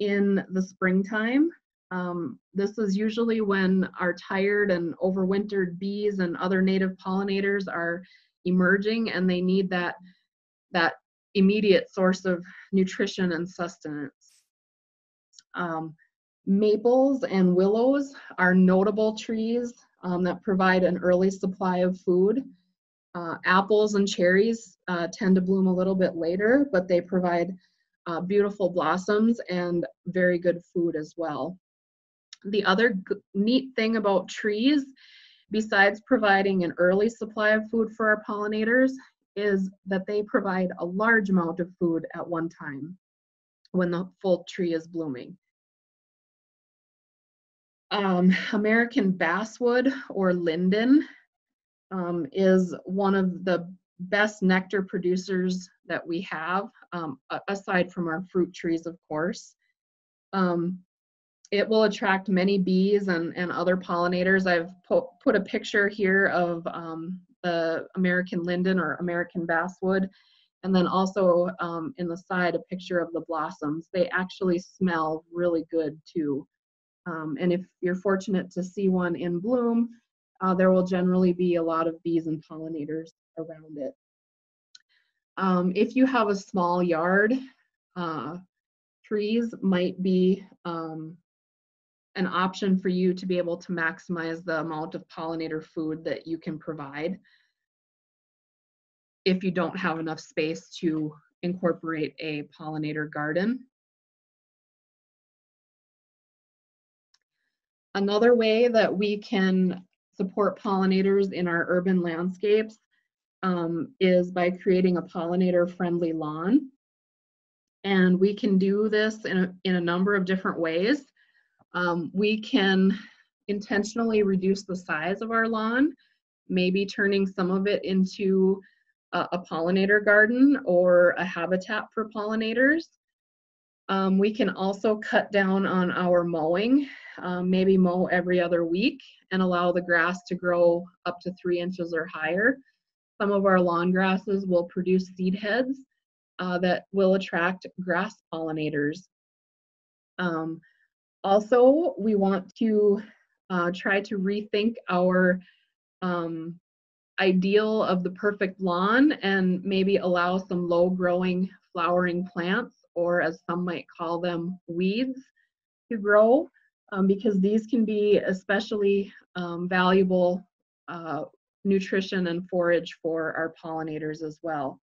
in the springtime. Um, this is usually when our tired and overwintered bees and other native pollinators are emerging and they need that, that immediate source of nutrition and sustenance. Um, Maples and willows are notable trees um, that provide an early supply of food. Uh, apples and cherries uh, tend to bloom a little bit later, but they provide uh, beautiful blossoms and very good food as well. The other neat thing about trees, besides providing an early supply of food for our pollinators, is that they provide a large amount of food at one time when the full tree is blooming. Um, American basswood or linden um, is one of the best nectar producers that we have, um, aside from our fruit trees, of course. Um, it will attract many bees and, and other pollinators. I've put, a picture here of um, the American linden or American basswood, and then also um, in the side a picture of the blossoms. They actually smell really good too. Um, and if you're fortunate to see one in bloom, uh, there will generally be a lot of bees and pollinators around it. Um, if you have a small yard, uh, trees might be um, an option for you to be able to maximize the amount of pollinator food that you can provide if you don't have enough space to incorporate a pollinator garden. Another way that we can support pollinators in our urban landscapes um, is by creating a pollinator friendly lawn. And we can do this in a, in a number of different ways. Um, we can intentionally reduce the size of our lawn, maybe turning some of it into a, a pollinator garden or a habitat for pollinators. Um, we can also cut down on our mowing um, maybe mow every other week and allow the grass to grow up to three inches or higher. Some of our lawn grasses will produce seed heads uh, that will attract grass pollinators. Um, also, we want to uh, try to rethink our um, ideal of the perfect lawn and maybe allow some low growing flowering plants or as some might call them weeds to grow um, because these can be especially um, valuable uh, nutrition and forage for our pollinators as well.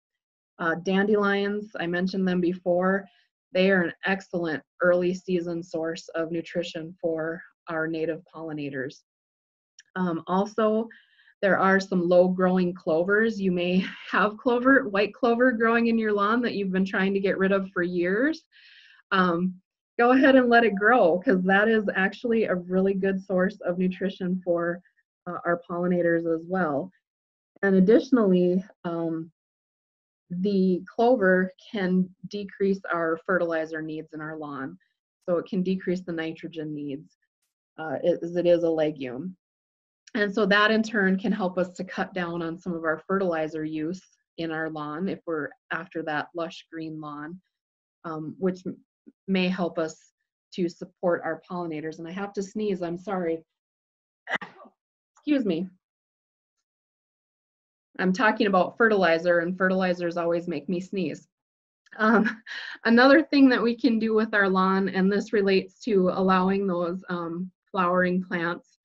Uh, dandelions, I mentioned them before, they are an excellent early season source of nutrition for our native pollinators. Um, also, there are some low growing clovers. You may have clover, white clover growing in your lawn that you've been trying to get rid of for years. Um, go ahead and let it grow because that is actually a really good source of nutrition for uh, our pollinators as well. And additionally, um, the clover can decrease our fertilizer needs in our lawn. So it can decrease the nitrogen needs uh, as it is a legume. And so that in turn can help us to cut down on some of our fertilizer use in our lawn if we're after that lush green lawn, um, which may help us to support our pollinators. And I have to sneeze, I'm sorry. Excuse me. I'm talking about fertilizer and fertilizers always make me sneeze. Um, another thing that we can do with our lawn, and this relates to allowing those um, flowering plants,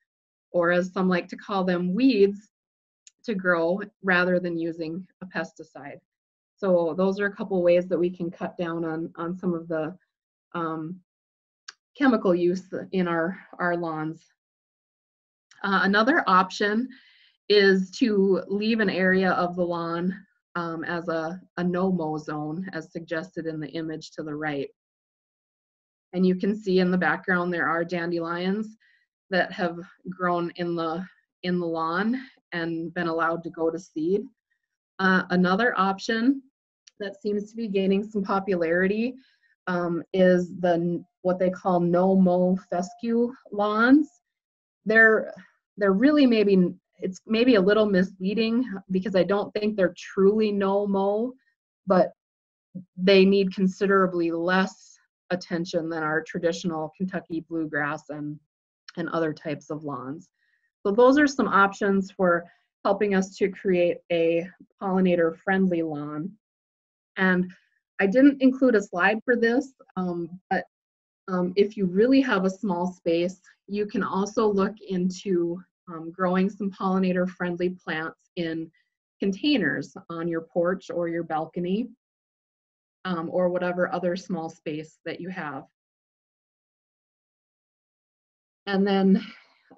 or as some like to call them, weeds, to grow rather than using a pesticide. So those are a couple ways that we can cut down on, on some of the um, chemical use in our, our lawns. Uh, another option is to leave an area of the lawn um, as a, a no-mow zone as suggested in the image to the right. And you can see in the background there are dandelions that have grown in the in the lawn and been allowed to go to seed. Uh, another option that seems to be gaining some popularity um, is the what they call no mow fescue lawns. They're they're really maybe it's maybe a little misleading because I don't think they're truly no mow, but they need considerably less attention than our traditional Kentucky bluegrass and and other types of lawns. So those are some options for helping us to create a pollinator friendly lawn. And I didn't include a slide for this, um, but um, if you really have a small space, you can also look into um, growing some pollinator friendly plants in containers on your porch or your balcony um, or whatever other small space that you have. And then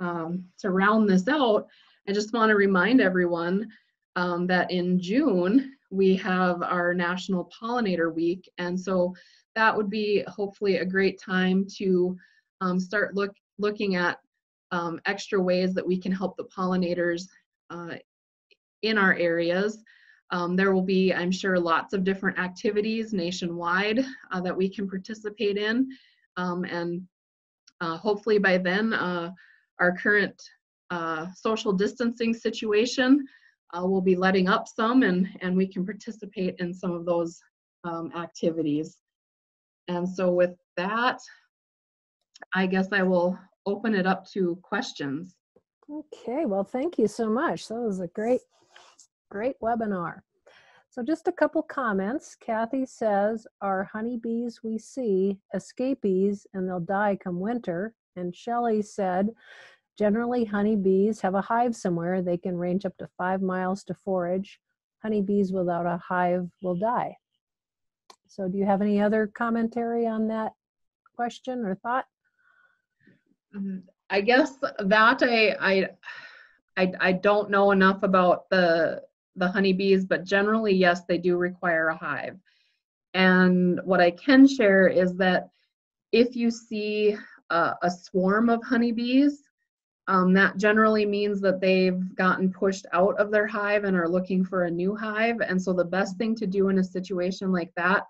um, to round this out, I just want to remind everyone um, that in June, we have our National Pollinator Week. And so that would be hopefully a great time to um, start look, looking at um, extra ways that we can help the pollinators uh, in our areas. Um, there will be, I'm sure, lots of different activities nationwide uh, that we can participate in. Um, and uh, hopefully by then, uh, our current uh, social distancing situation uh, will be letting up some and, and we can participate in some of those um, activities. And so with that, I guess I will open it up to questions. Okay, well, thank you so much. That was a great, great webinar. So just a couple comments. Kathy says, our honeybees we see escapees and they'll die come winter. And Shelley said, generally honeybees have a hive somewhere. They can range up to five miles to forage. Honeybees without a hive will die. So do you have any other commentary on that question or thought? Mm, I guess that I, I, I, I don't know enough about the the honeybees, but generally, yes, they do require a hive. And what I can share is that if you see a, a swarm of honeybees, um, that generally means that they've gotten pushed out of their hive and are looking for a new hive. And so the best thing to do in a situation like that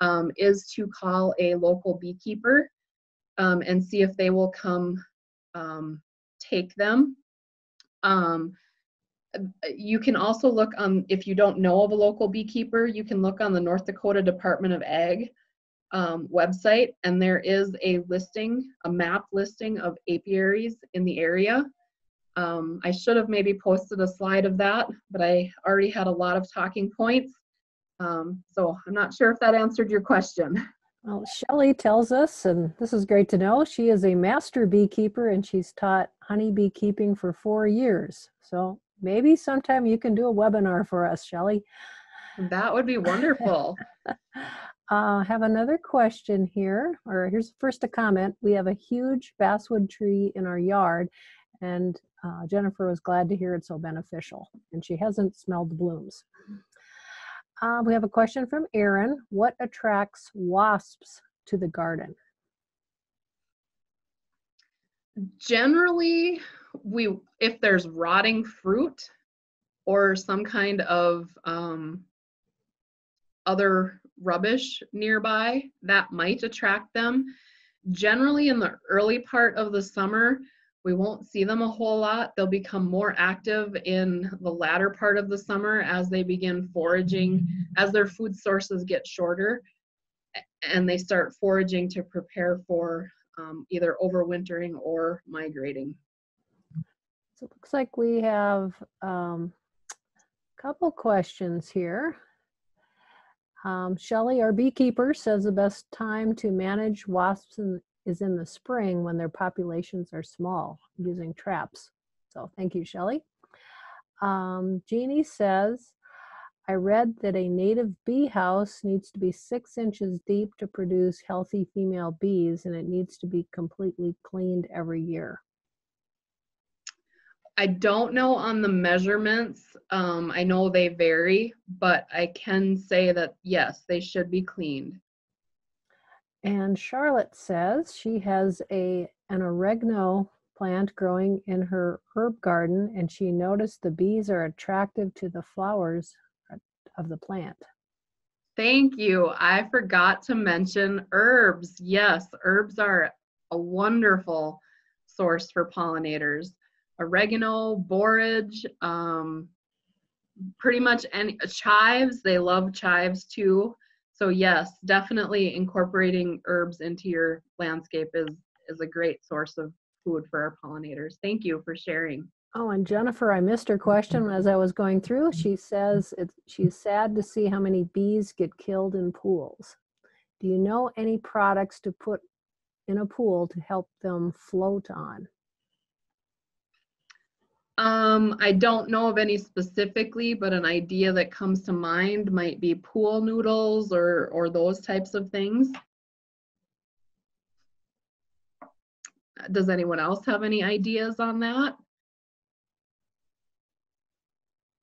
um, is to call a local beekeeper um, and see if they will come um, take them. Um, you can also look on, if you don't know of a local beekeeper, you can look on the North Dakota Department of Ag um, website and there is a listing, a map listing of apiaries in the area. Um, I should have maybe posted a slide of that, but I already had a lot of talking points. Um, so I'm not sure if that answered your question. Well, Shelley tells us, and this is great to know, she is a master beekeeper and she's taught honey beekeeping for four years. So maybe sometime you can do a webinar for us, Shelley. That would be wonderful. uh, have another question here, or here's first a comment. We have a huge basswood tree in our yard, and uh, Jennifer was glad to hear it's so beneficial, and she hasn't smelled the blooms. Uh, we have a question from Aaron. What attracts wasps to the garden? Generally, we if there's rotting fruit or some kind of um, other rubbish nearby, that might attract them. Generally, in the early part of the summer, We won't see them a whole lot. They'll become more active in the latter part of the summer as they begin foraging, as their food sources get shorter, and they start foraging to prepare for um, either overwintering or migrating. So it looks like we have um, a couple questions here. Um, Shelley, our beekeeper, says the best time to manage wasps in, is in the spring when their populations are small using traps. So thank you, Shelley. Um, Jeannie says, I read that a native bee house needs to be six inches deep to produce healthy female bees and it needs to be completely cleaned every year. I don't know on the measurements. Um, I know they vary, but I can say that yes, they should be cleaned. And Charlotte says she has a an oregano plant growing in her herb garden and she noticed the bees are attractive to the flowers of the plant. Thank you. I forgot to mention herbs. Yes, herbs are a wonderful source for pollinators. Oregano, borage, um, pretty much any chives. They love chives too. So yes, definitely incorporating herbs into your landscape is is a great source of food for our pollinators. Thank you for sharing. Oh, and Jennifer, I missed her question as I was going through. She says she's sad to see how many bees get killed in pools. Do you know any products to put in a pool to help them float on? Um, I don't know of any specifically, but an idea that comes to mind might be pool noodles or or those types of things. Does anyone else have any ideas on that?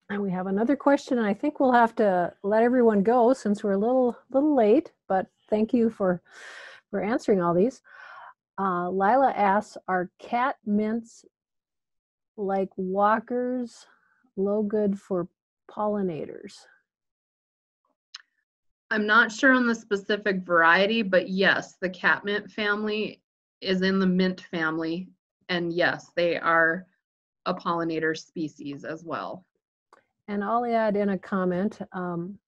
And we have another question. I think we'll have to let everyone go since we're a little little late, but thank you for for answering all these. Uh, Lila asks, are cat mints like Walker's Low good for pollinators? I'm not sure on the specific variety, but yes, the catmint family is in the mint family. And yes, they are a pollinator species as well. And I'll add in a comment. Um,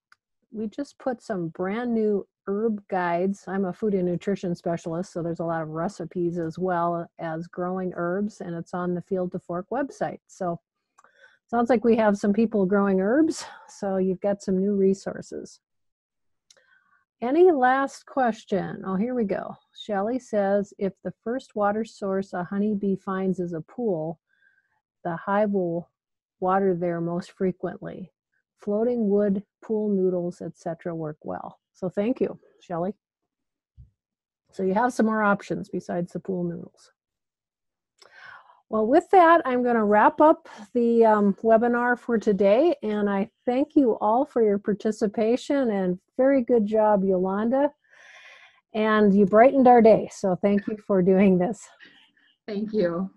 we just put some brand new herb guides. I'm a food and nutrition specialist, so there's a lot of recipes as well as growing herbs, and it's on the Field to Fork website. So sounds like we have some people growing herbs, so you've got some new resources. Any last question? Oh, here we go. Shelley says, if the first water source a honeybee finds is a pool, the hive will water there most frequently. Floating wood, pool noodles, etc. work well. So thank you, Shelley. So you have some more options besides the pool noodles. Well, with that, I'm going to wrap up the um, webinar for today, and I thank you all for your participation, and very good job, Yolanda. And you brightened our day, so thank you for doing this. Thank you.